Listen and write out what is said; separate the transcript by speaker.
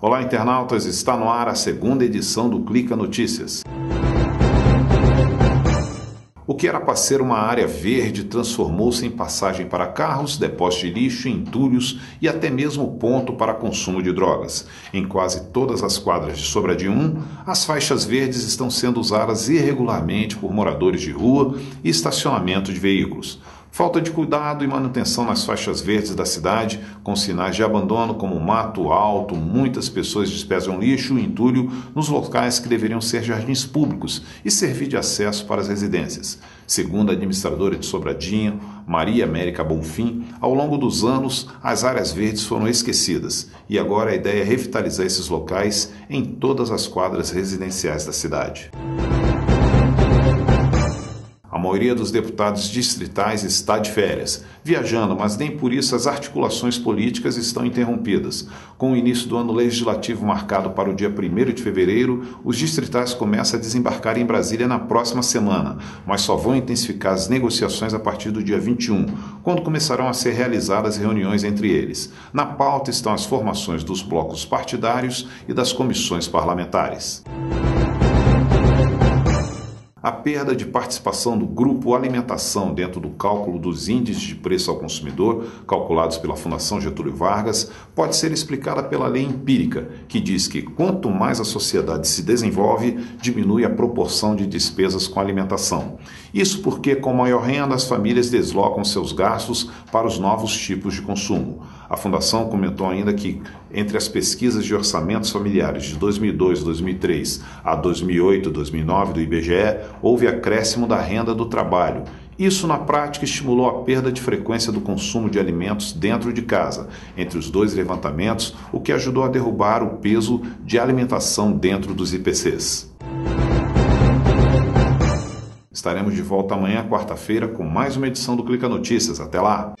Speaker 1: Olá, internautas, está no ar a segunda edição do Clica Notícias. O que era para ser uma área verde transformou-se em passagem para carros, depósito de lixo, entulhos e até mesmo ponto para consumo de drogas. Em quase todas as quadras de Sobradinho 1, as faixas verdes estão sendo usadas irregularmente por moradores de rua e estacionamento de veículos. Falta de cuidado e manutenção nas faixas verdes da cidade, com sinais de abandono como mato alto, muitas pessoas despejam lixo e entulho nos locais que deveriam ser jardins públicos e servir de acesso para as residências. Segundo a administradora de Sobradinho, Maria América Bonfim, ao longo dos anos as áreas verdes foram esquecidas e agora a ideia é revitalizar esses locais em todas as quadras residenciais da cidade. A maioria dos deputados distritais está de férias, viajando, mas nem por isso as articulações políticas estão interrompidas. Com o início do ano legislativo marcado para o dia 1 de fevereiro, os distritais começam a desembarcar em Brasília na próxima semana, mas só vão intensificar as negociações a partir do dia 21, quando começarão a ser realizadas reuniões entre eles. Na pauta estão as formações dos blocos partidários e das comissões parlamentares. A perda de participação do grupo alimentação dentro do cálculo dos índices de preço ao consumidor, calculados pela Fundação Getúlio Vargas, pode ser explicada pela lei empírica, que diz que quanto mais a sociedade se desenvolve, diminui a proporção de despesas com alimentação. Isso porque, com maior renda, as famílias deslocam seus gastos para os novos tipos de consumo. A Fundação comentou ainda que, entre as pesquisas de orçamentos familiares de 2002, 2003 a 2008, 2009 do IBGE, houve acréscimo da renda do trabalho. Isso, na prática, estimulou a perda de frequência do consumo de alimentos dentro de casa, entre os dois levantamentos, o que ajudou a derrubar o peso de alimentação dentro dos IPCs. Estaremos de volta amanhã, quarta-feira, com mais uma edição do Clica Notícias. Até lá!